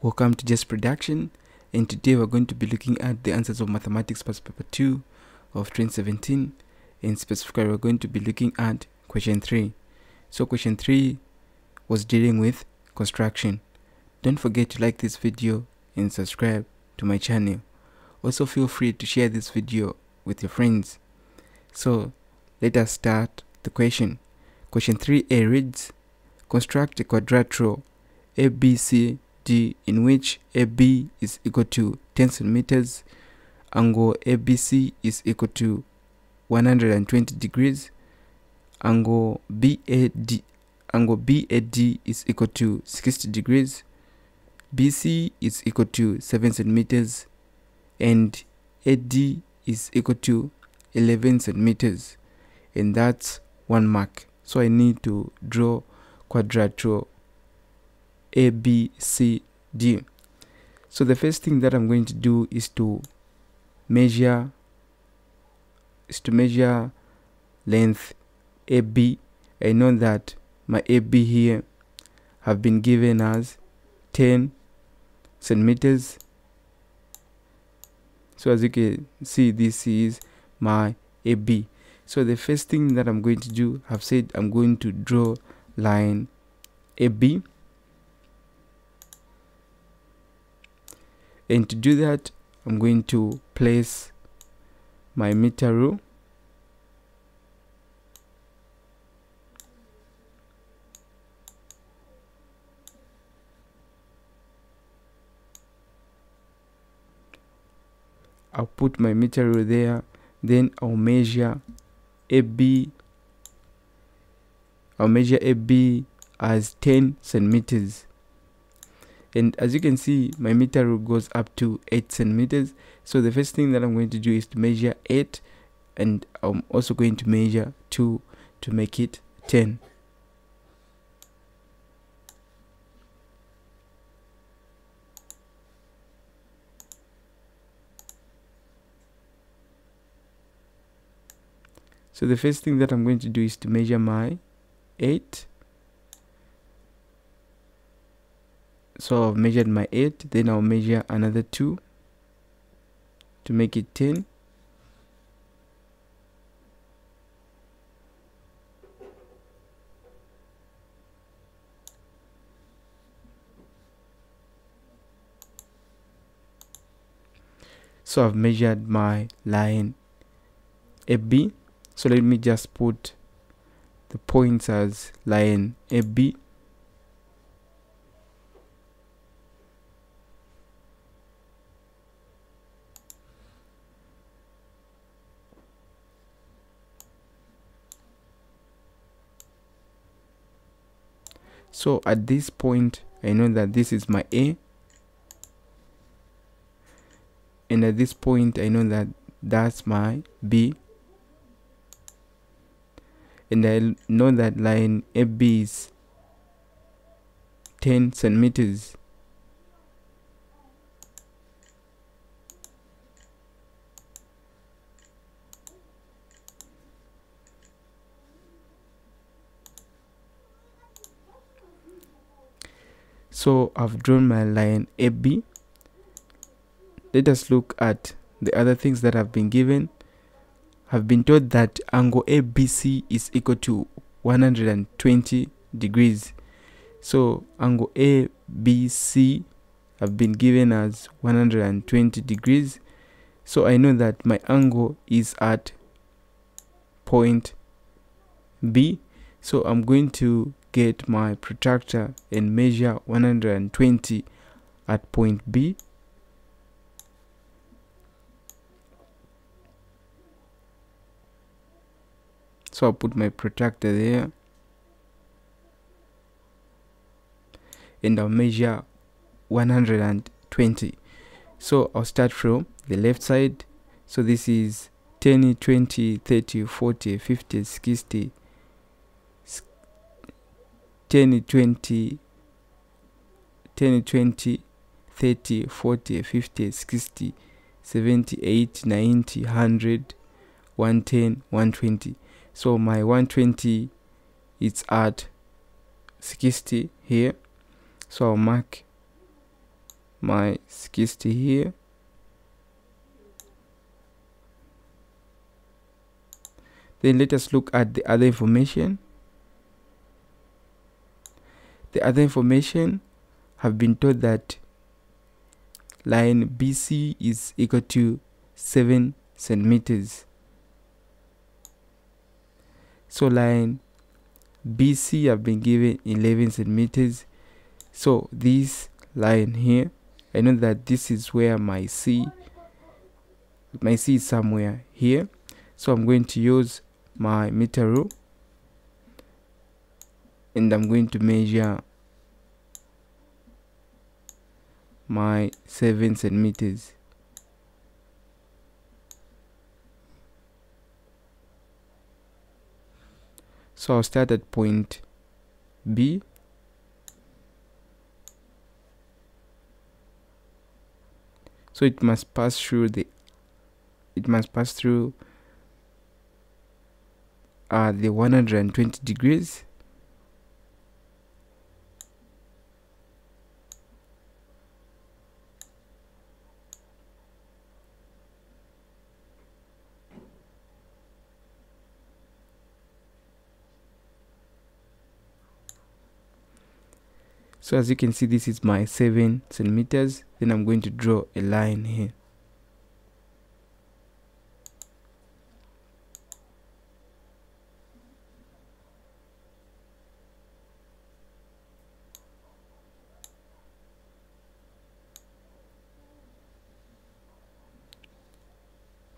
Welcome to JS Production and today we're going to be looking at the answers of mathematics past paper 2 of 2017 and specifically we're going to be looking at question 3. So question 3 was dealing with construction. Don't forget to like this video and subscribe to my channel. Also feel free to share this video with your friends. So let us start the question. Question 3a reads Construct a quadrilateral ABC D in which AB is equal to 10 centimeters, angle ABC is equal to 120 degrees, angle BAD angle BAD is equal to 60 degrees, BC is equal to 7 centimeters, and AD is equal to 11 centimeters, and that's one mark. So I need to draw quadrilateral a, D. So the first thing that I'm going to do is to measure is to measure length AB. I know that my AB here have been given as 10 centimeters. So as you can see, this is my AB. So the first thing that I'm going to do, I've said I'm going to draw line AB and to do that I'm going to place my meter rule I'll put my meter rule there. Then I'll measure AB I'll measure AB as 10 centimeters and as you can see my meter rule goes up to 8 centimeters. So the first thing that I'm going to do is to measure 8 and I'm also going to measure 2 to make it 10 so the first thing that I'm going to do is to measure my 8 so I've measured my 8 then I'll measure another 2 to make it 10 so I've measured my line AB so let me just put the points as line AB so at this point I know that this is my A. And at this point I know that that's my B. And I know that line AB is 10 centimeters so I've drawn my line AB let us look at the other things that have been given. I've been told that angle ABC is equal to 120 degrees. So angle ABC have been given as 120 degrees. So I know that my angle is at point B. So I'm going to get my protractor and measure 120 at point B. So I'll put my protractor there. And I'll measure 120 so I'll start from the left side. So this is 10 20 30 40 50 60 10 20 10 20 30 40 50 60 70 80 90 100 110 120 so my 120 it's at 60 here. So I'll mark my 60 here. Then let us look at the other information the other information have been told that line BC is equal to 7 centimeters. So line BC have been given 11 centimeters. So this line here I know that this is where my C my C is somewhere here. So I'm going to use my meter rule and I'm going to measure my 7 centimeters. So I'll start at point B. So it must pass through the it must pass through uh, the 120 degrees so as you can see this is my 7 centimeters. Then I'm going to draw a line here.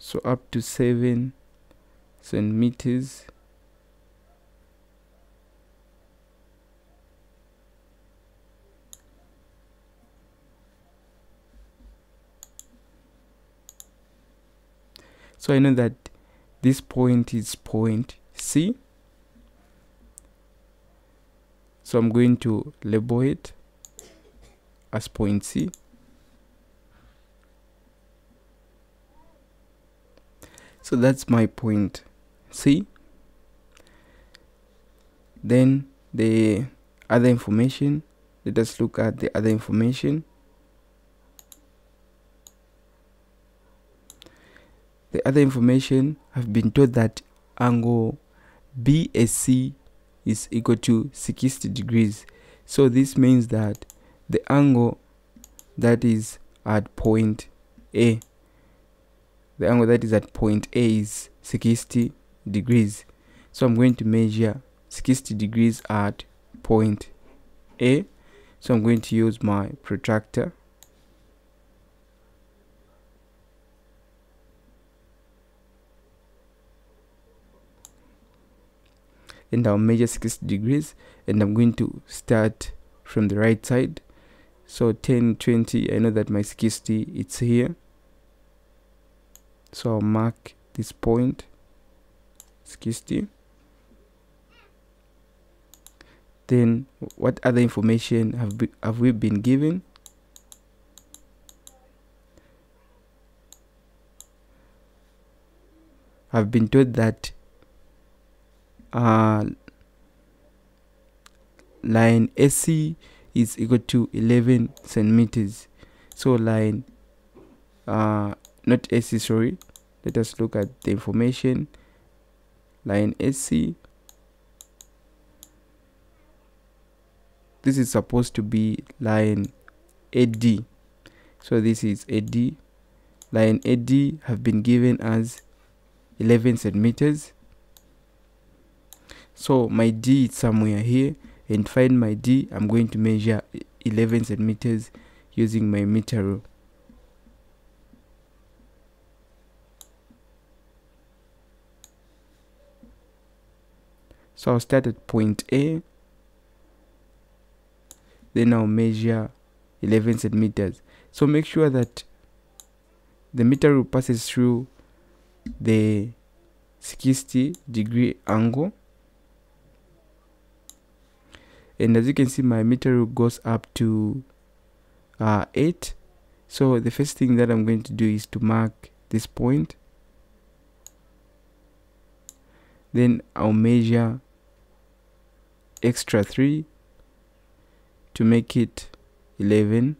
So up to 7 centimeters so I know that this point is point C. So I'm going to label it as point C. So that's my point C. Then the other information let us look at the other information the other information I've been told that angle BSC is equal to 60 degrees. So this means that the angle that is at point A the angle that is at point A is 60 degrees. So I'm going to measure 60 degrees at point A. So I'm going to use my protractor and I'll measure 60 degrees and I'm going to start from the right side. So 10 20 I know that my 60 it's here. So I'll mark this point 60 then what other information have, be, have we been given? I've been told that uh, line AC is equal to 11 centimeters. So line uh, not AC sorry. Let us look at the information. Line AC this is supposed to be line AD so this is AD line AD have been given as 11 centimeters so my D is somewhere here and find my D I'm going to measure 11 centimeters using my meter rule. So I'll start at point A. Then I'll measure 11 centimeters. So make sure that the meter rule passes through the 60 degree angle and as you can see my meter goes up to uh, 8 so the first thing that I'm going to do is to mark this point. Then I'll measure extra 3 to make it 11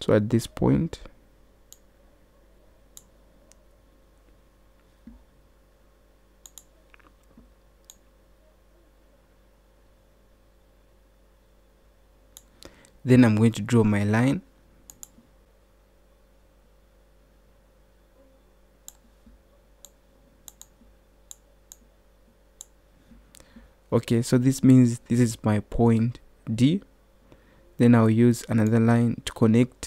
so at this point then I'm going to draw my line. Okay so this means this is my point D. Then I'll use another line to connect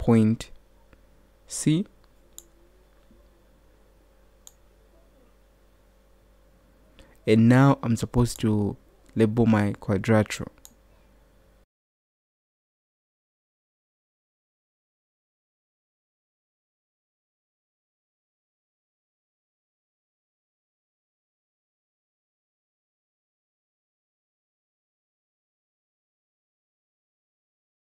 point C. And now I'm supposed to label my quadrilateral